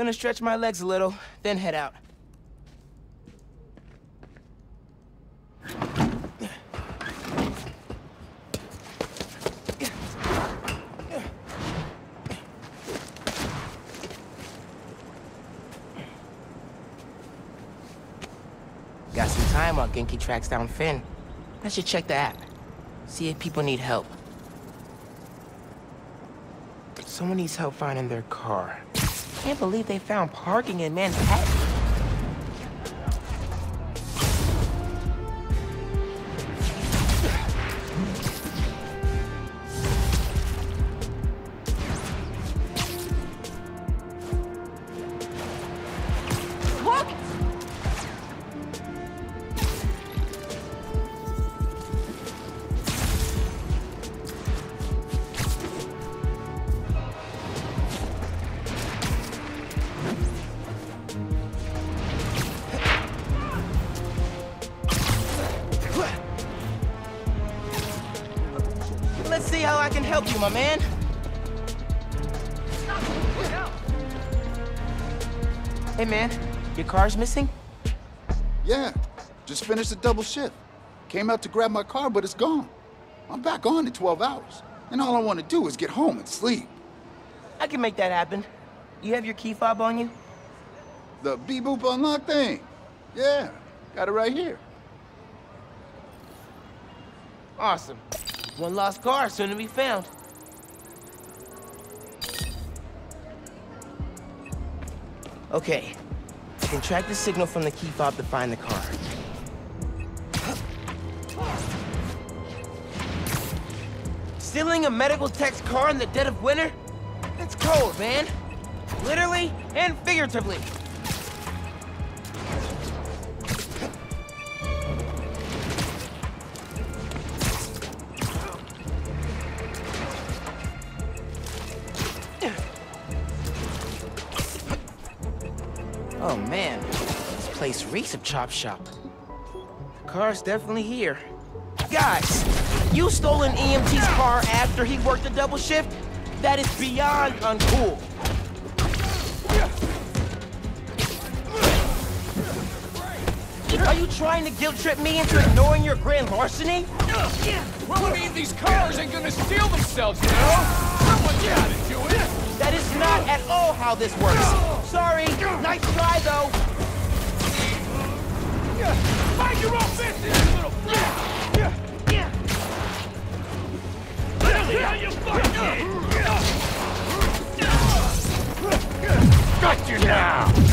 Gonna stretch my legs a little, then head out. Got some time while Ganke tracks down Phin. I should check the app. See if people need help. Someone needs help finding their car. I can't believe they found parking in Manhattan. Help you, my man. Hey, man. Your car's missing? Yeah, just finished a double shift. Came out to grab my car, but it's gone. I'm back on in 12 hours. And all I want to do is get home and sleep. I can make that happen. You have your key fob on you? The beep-boop unlock thing. Yeah, got it right here. Awesome. One lost car soon to be found. Okay. I can track the signal from the key fob to find the car. Stealing a medical tech's car in the dead of winter? It's cold, man. Literally and figuratively. Oh man, this place reeks of chop shop. The car's definitely here. Guys, you stole an EMT's car after he worked a double shift? That is beyond uncool. Are you trying to guilt trip me into ignoring your grand larceny? Well, I mean, these cars ain't gonna steal themselves, you know? Someone's gotta do it! Not at all how this works. Sorry, nice try though. Mind your own business, little... Really, how you fucking... Got you now!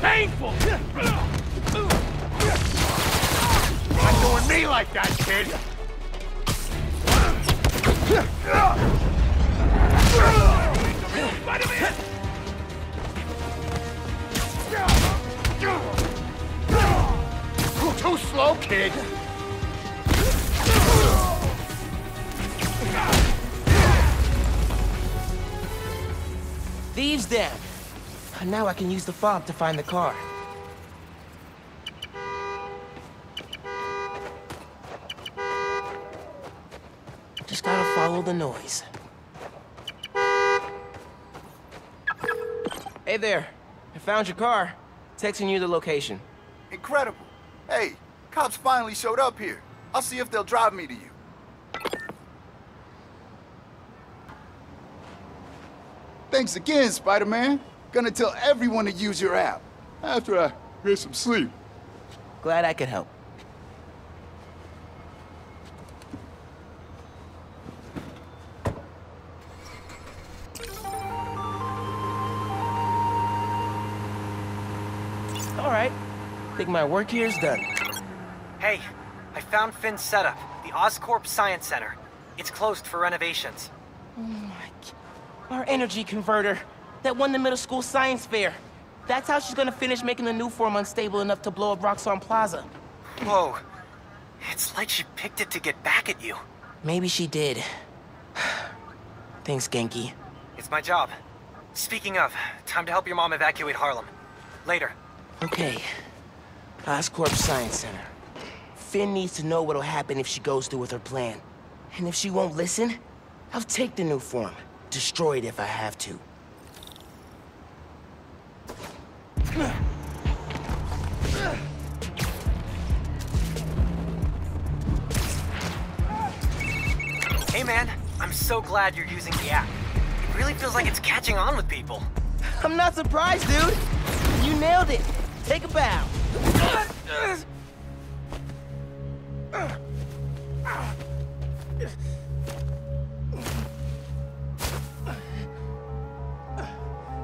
Painful! Not doing me like that, kid! Too slow, kid! Thieves den. Now I can use the fob to find the car. Just gotta the noise. Hey there. I found your car. Texting you the location. Incredible. Hey, cops finally showed up here. I'll see if they'll drive me to you. Thanks again, Spider-Man. Gonna tell everyone to use your app. After I get some sleep. Glad I could help. My work here is done. Hey, I found Phin's setup, the Oscorp Science Center. It's closed for renovations. Oh my... g- Our energy converter. That won the middle school science fair. That's how she's gonna finish making the Nuform unstable enough to blow up Roxxon Plaza. Whoa. It's like she picked it to get back at you. Maybe she did. Thanks, Ganke. It's my job. Speaking of, time to help your mom evacuate Harlem. Later. Okay. Oscorp Science Center. Phin needs to know what'll happen if she goes through with her plan. And if she won't listen, I'll take the Nuform. Destroy it if I have to. Hey man, I'm so glad you're using the app. It really feels like it's catching on with people. I'm not surprised, dude. You nailed it. Take a bow.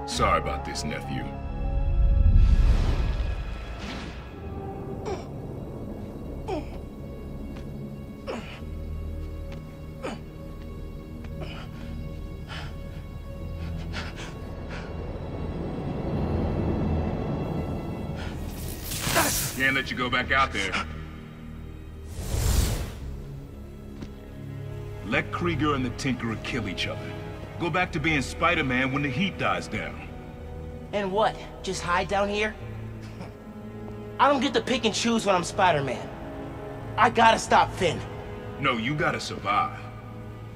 Sorry about this, nephew. Can't let you go back out there. Let Krieger and the Tinkerer kill each other. Go back to being Spider-Man when the heat dies down. And what? Just hide down here? I don't get to pick and choose when I'm Spider-Man. I gotta stop Phin. No, you gotta survive.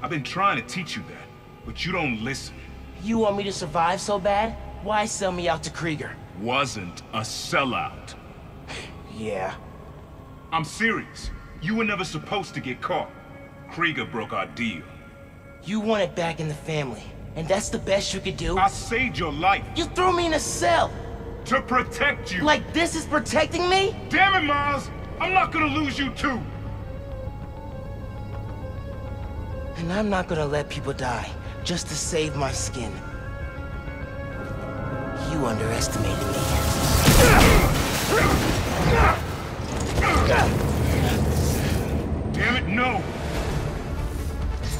I've been trying to teach you that, but you don't listen. You want me to survive so bad? Why sell me out to Krieger? Wasn't a sellout. Yeah. I'm serious. You were never supposed to get caught. Krieger broke our deal. You want it back in the family. And that's the best you could do? I saved your life You threw me in a cell! to protect you. Like this is protecting me? Damn it, Miles! I'm not gonna lose you too. And I'm not gonna let people die just to save my skin. You underestimated me. Damn it, no!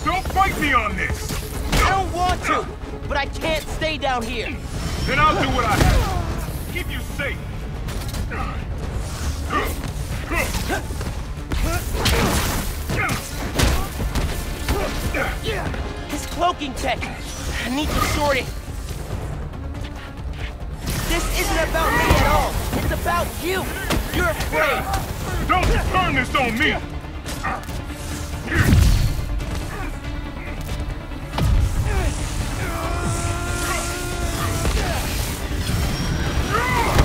Don't fight me on this! I don't want to, but I can't stay down here. Then I'll do what I have to. Keep you safe. His cloaking tech. I need to sort it. This isn't about me at all. It's about you. You're afraid. Don't turn this on me!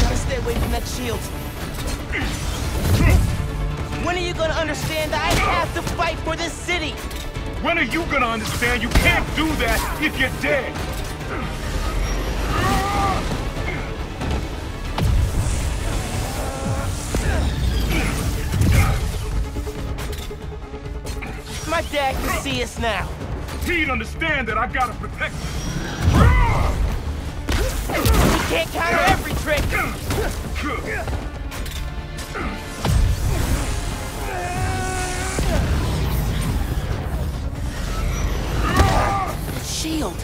Gotta stay away from that shield. When are you gonna understand that I have to fight for this city? When are you gonna understand you can't do that if you're dead? My dad can see us now. He'd understand that I gotta protect you. He can't counter every trick. Shield.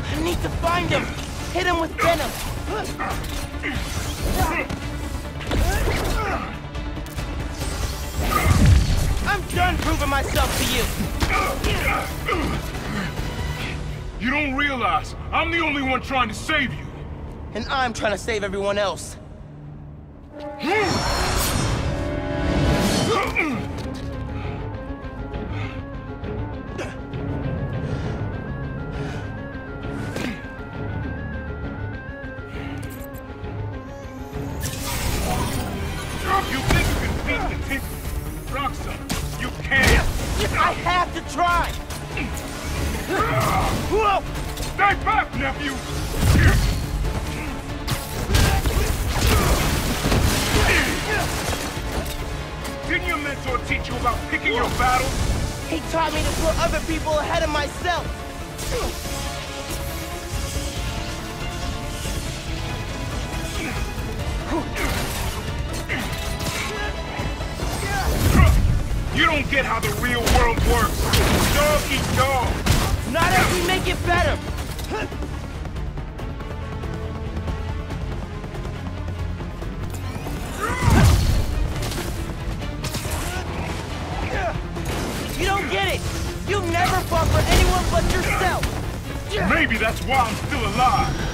I need to find him. Hit him with venom. I'm done proving myself to you. You don't realize I'm the only one trying to save you. And I'm trying to save everyone else. Hmm. Your battles? He taught me to put other people ahead of myself. You don't get how the real world works. Dog eat dog. Not if we make it better! For anyone but yourself! Maybe that's why I'm still alive.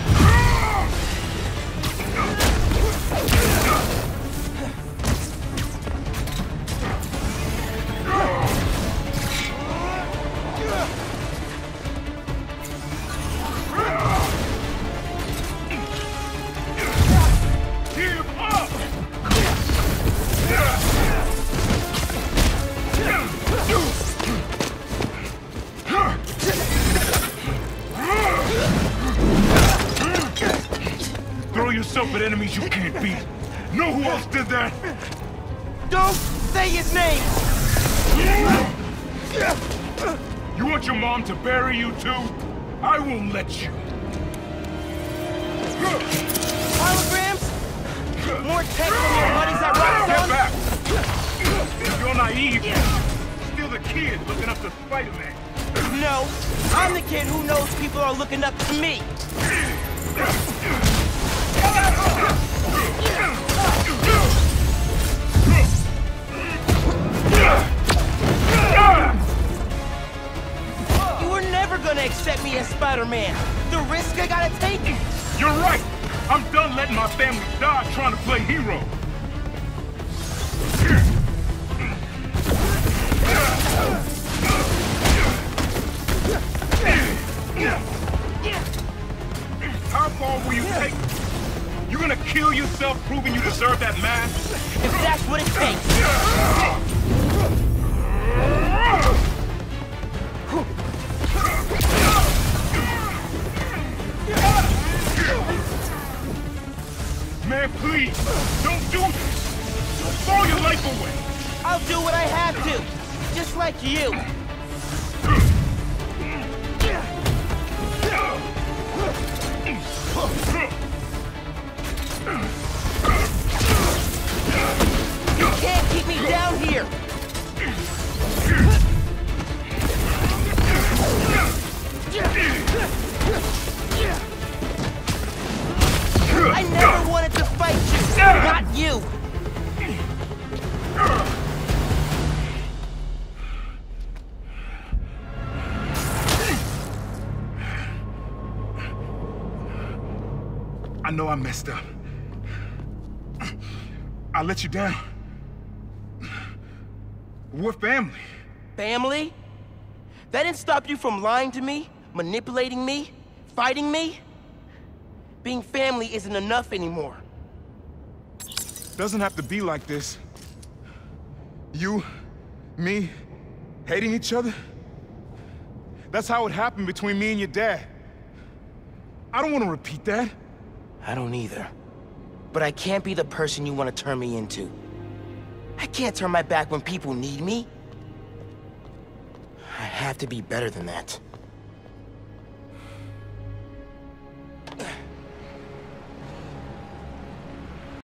Enemies you can't beat. Know who else did that? Don't say his name! You want your mom to bury you too? I won't let you. Holograms? More tech from your buddies at Roxxon? back! If you're naive, still the kid looking up to Spider-Man. No, I'm the kid who knows people are looking up to me. You were never gonna accept me as Spider-Man. The risk I gotta take. You're right! I'm done letting my family die trying to play hero. How far will you take? You gonna kill yourself proving you deserve that mask? If that's what it takes. Man, please, don't do this! Don't throw your life away! I'll do what I have to. Just like you. You I know I messed up. I let you down. We're family. Family? That didn't stop you from lying to me, manipulating me, fighting me? Being family isn't enough anymore. Doesn't have to be like this. You, me, hating each other? That's how it happened between me and your dad. I don't want to repeat that. I don't either. But I can't be the person you want to turn me into. I can't turn my back when people need me. I have to be better than that.